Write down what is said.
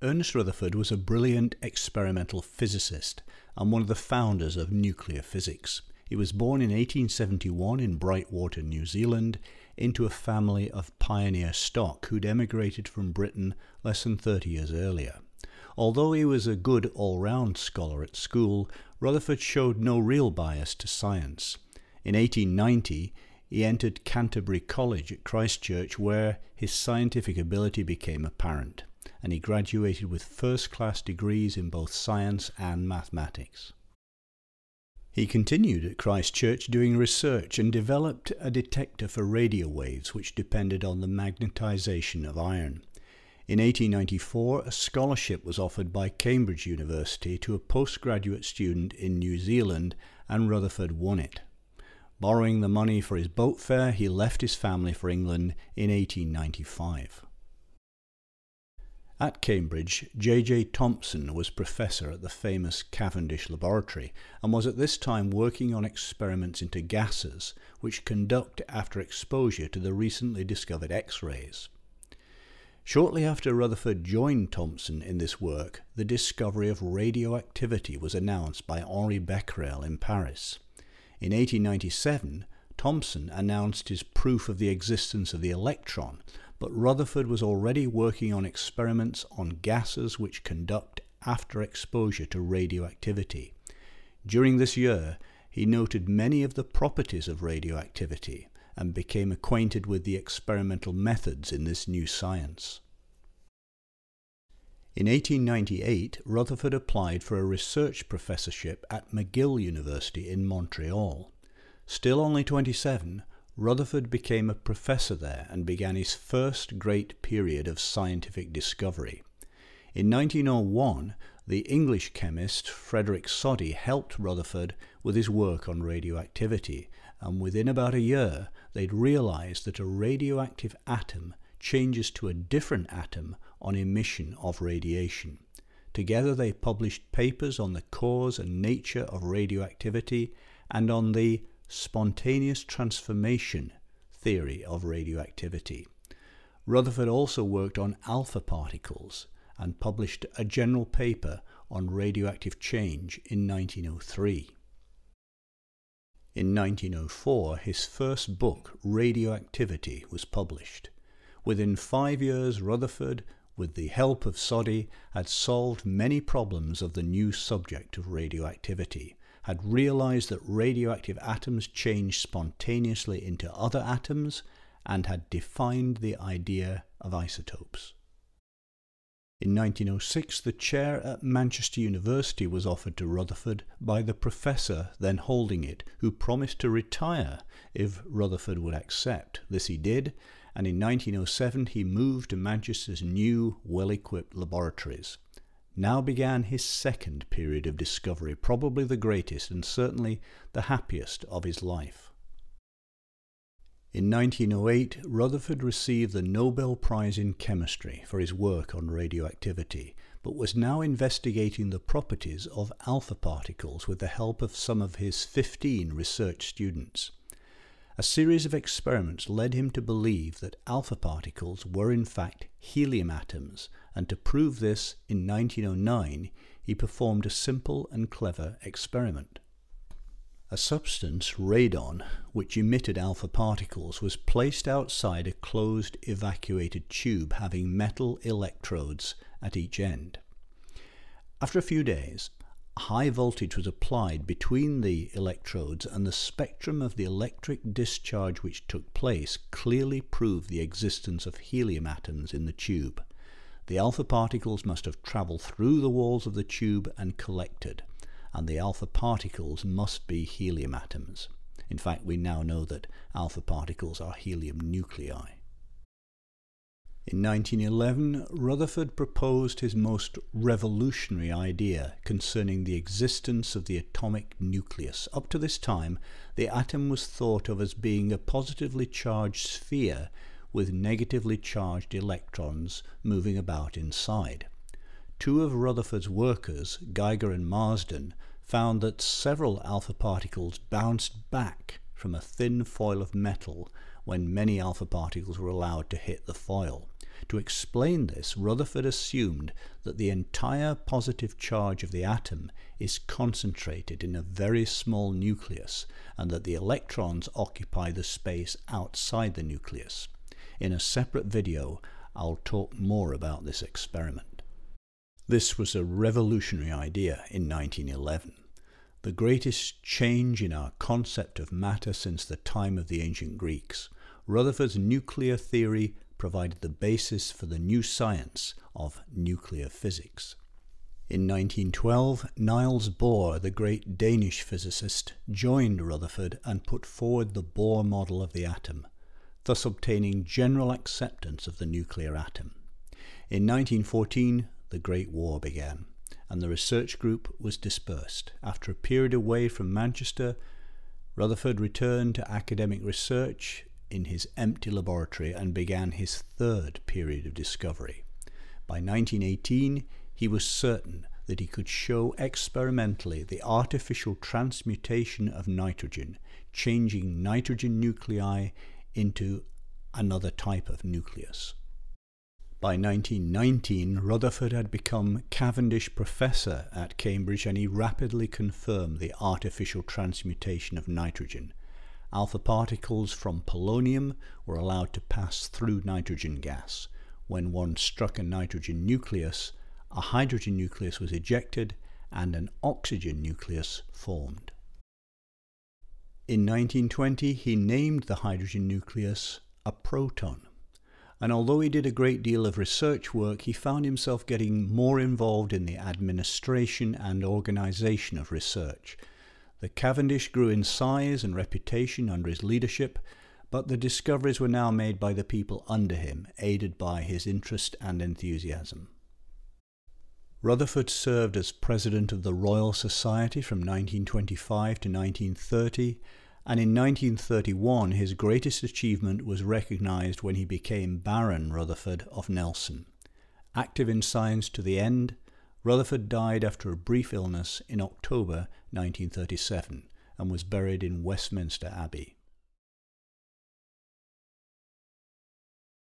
Ernest Rutherford was a brilliant experimental physicist and one of the founders of nuclear physics. He was born in 1871 in Brightwater, New Zealand, into a family of pioneer stock who'd emigrated from Britain less than 30 years earlier. Although he was a good all round scholar at school, Rutherford showed no real bias to science. In 1890, he entered Canterbury College at Christchurch, where his scientific ability became apparent and he graduated with first class degrees in both science and mathematics. He continued at Christchurch doing research and developed a detector for radio waves which depended on the magnetization of iron. In 1894, a scholarship was offered by Cambridge University to a postgraduate student in New Zealand, and Rutherford won it. Borrowing the money for his boat fare, he left his family for England in 1895. At Cambridge, J.J. Thomson was professor at the famous Cavendish Laboratory and was at this time working on experiments into gases which conduct after exposure to the recently discovered X-rays. Shortly after Rutherford joined Thomson in this work, the discovery of radioactivity was announced by Henri Becquerel in Paris. In 1897, Thomson announced his proof of the existence of the electron, but Rutherford was already working on experiments on gases which conduct after exposure to radioactivity. During this year, he noted many of the properties of radioactivity and became acquainted with the experimental methods in this new science. In 1898, Rutherford applied for a research professorship at McGill University in Montreal. Still only 27, Rutherford became a professor there and began his first great period of scientific discovery. In 1901, the English chemist Frederick Soddy helped Rutherford with his work on radioactivity, and within about a year they'd realized that a radioactive atom changes to a different atom on emission of radiation. Together they published papers on the cause and nature of radioactivity and on the spontaneous transformation theory of radioactivity. Rutherford also worked on alpha particles and published a general paper on radioactive change in 1903. In 1904, his first book, Radioactivity, was published. Within five years, Rutherford, with the help of Soddy, had solved many problems of the new subject of radioactivity had realized that radioactive atoms change spontaneously into other atoms and had defined the idea of isotopes. In 1906, the chair at Manchester University was offered to Rutherford by the professor then holding it, who promised to retire if Rutherford would accept. This he did, and in 1907 he moved to Manchester's new, well equipped laboratories. Now began his second period of discovery, probably the greatest and certainly the happiest of his life. In 1908, Rutherford received the Nobel Prize in Chemistry for his work on radioactivity, but was now investigating the properties of alpha particles with the help of some of his 15 research students. A series of experiments led him to believe that alpha particles were in fact helium atoms, and to prove this, in 1909 he performed a simple and clever experiment. A substance, radon, which emitted alpha particles, was placed outside a closed evacuated tube having metal electrodes at each end. After a few days, high voltage was applied between the electrodes and the spectrum of the electric discharge which took place clearly proved the existence of helium atoms in the tube. The alpha particles must have travelled through the walls of the tube and collected, and the alpha particles must be helium atoms. In fact, we now know that alpha particles are helium nuclei. In 1911, Rutherford proposed his most revolutionary idea concerning the existence of the atomic nucleus. Up to this time, the atom was thought of as being a positively charged sphere with negatively charged electrons moving about inside. Two of Rutherford's workers, Geiger and Marsden, found that several alpha particles bounced back from a thin foil of metal when many alpha particles were allowed to hit the foil. To explain this, Rutherford assumed that the entire positive charge of the atom is concentrated in a very small nucleus and that the electrons occupy the space outside the nucleus. In a separate video, I'll talk more about this experiment. This was a revolutionary idea in 1911 the greatest change in our concept of matter since the time of the ancient Greeks. Rutherford's nuclear theory provided the basis for the new science of nuclear physics. In 1912, Niels Bohr, the great Danish physicist, joined Rutherford and put forward the Bohr model of the atom, thus obtaining general acceptance of the nuclear atom. In 1914, the Great War began, and the research group was dispersed. After a period away from Manchester, Rutherford returned to academic research in his empty laboratory and began his third period of discovery. By 1918, he was certain that he could show experimentally the artificial transmutation of nitrogen, changing nitrogen nuclei into another type of nucleus. By 1919, Rutherford had become Cavendish Professor at Cambridge and he rapidly confirmed the artificial transmutation of nitrogen, Alpha particles from polonium were allowed to pass through nitrogen gas. When one struck a nitrogen nucleus, a hydrogen nucleus was ejected and an oxygen nucleus formed. In 1920, he named the hydrogen nucleus a proton. And although he did a great deal of research work, he found himself getting more involved in the administration and organization of research. The Cavendish grew in size and reputation under his leadership, but the discoveries were now made by the people under him, aided by his interest and enthusiasm. Rutherford served as president of the Royal Society from 1925 to 1930, and in 1931 his greatest achievement was recognized when he became Baron Rutherford of Nelson. Active in science to the end, Rutherford died after a brief illness in October 1937 and was buried in Westminster Abbey.